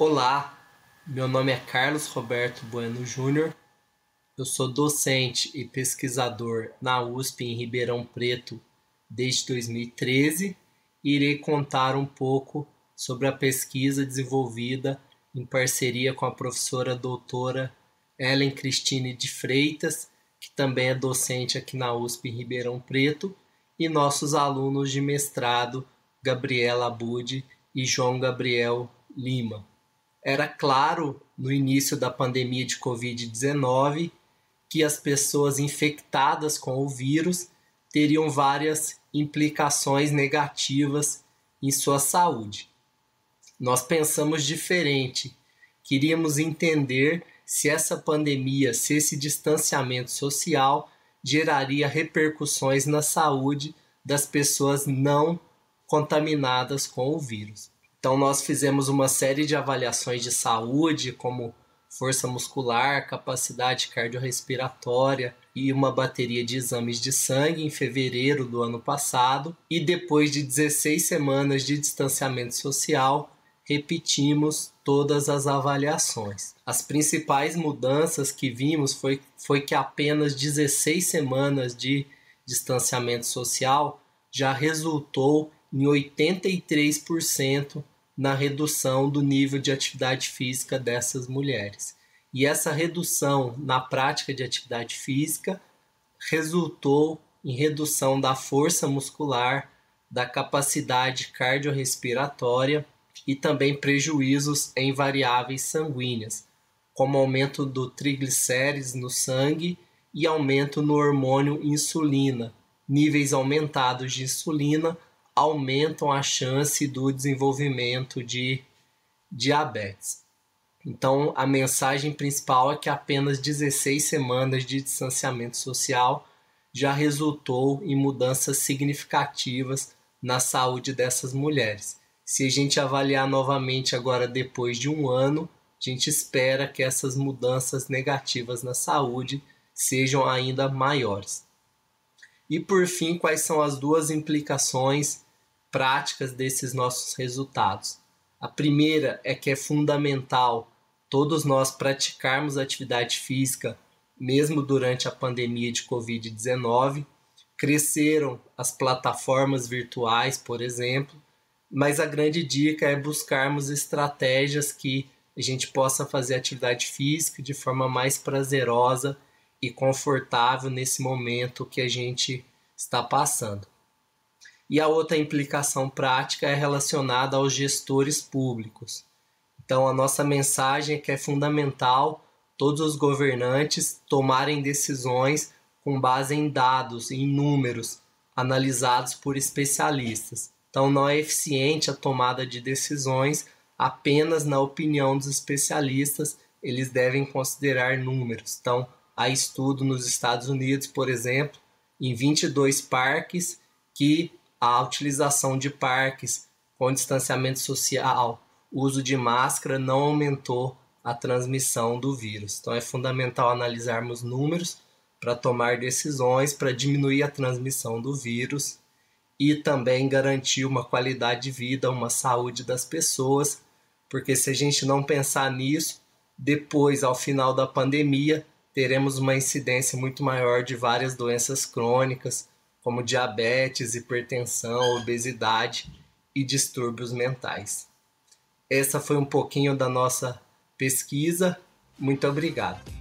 Olá, meu nome é Carlos Roberto Bueno Júnior. Eu sou docente e pesquisador na USP em Ribeirão Preto desde 2013 e irei contar um pouco sobre a pesquisa desenvolvida em parceria com a professora doutora Ellen Cristine de Freitas, que também é docente aqui na USP em Ribeirão Preto, e nossos alunos de mestrado Gabriela Abud e João Gabriel Lima. Era claro no início da pandemia de Covid-19 que as pessoas infectadas com o vírus teriam várias implicações negativas em sua saúde. Nós pensamos diferente, queríamos entender se essa pandemia, se esse distanciamento social geraria repercussões na saúde das pessoas não contaminadas com o vírus. Então, nós fizemos uma série de avaliações de saúde, como força muscular, capacidade cardiorrespiratória e uma bateria de exames de sangue em fevereiro do ano passado. E depois de 16 semanas de distanciamento social, repetimos todas as avaliações. As principais mudanças que vimos foi, foi que apenas 16 semanas de distanciamento social já resultou em 83% na redução do nível de atividade física dessas mulheres. E essa redução na prática de atividade física resultou em redução da força muscular, da capacidade cardiorrespiratória e também prejuízos em variáveis sanguíneas, como aumento do triglicérides no sangue e aumento no hormônio insulina. Níveis aumentados de insulina aumentam a chance do desenvolvimento de diabetes. Então, a mensagem principal é que apenas 16 semanas de distanciamento social já resultou em mudanças significativas na saúde dessas mulheres. Se a gente avaliar novamente agora depois de um ano, a gente espera que essas mudanças negativas na saúde sejam ainda maiores. E por fim, quais são as duas implicações práticas desses nossos resultados. A primeira é que é fundamental todos nós praticarmos atividade física, mesmo durante a pandemia de Covid-19. Cresceram as plataformas virtuais, por exemplo, mas a grande dica é buscarmos estratégias que a gente possa fazer atividade física de forma mais prazerosa e confortável nesse momento que a gente está passando. E a outra implicação prática é relacionada aos gestores públicos. Então, a nossa mensagem é que é fundamental todos os governantes tomarem decisões com base em dados, em números analisados por especialistas. Então, não é eficiente a tomada de decisões apenas na opinião dos especialistas, eles devem considerar números. Então, há estudo nos Estados Unidos, por exemplo, em 22 parques que a utilização de parques com distanciamento social, uso de máscara não aumentou a transmissão do vírus. Então é fundamental analisarmos números para tomar decisões para diminuir a transmissão do vírus e também garantir uma qualidade de vida, uma saúde das pessoas, porque se a gente não pensar nisso, depois, ao final da pandemia, teremos uma incidência muito maior de várias doenças crônicas, como diabetes, hipertensão, obesidade e distúrbios mentais. Essa foi um pouquinho da nossa pesquisa. Muito obrigado.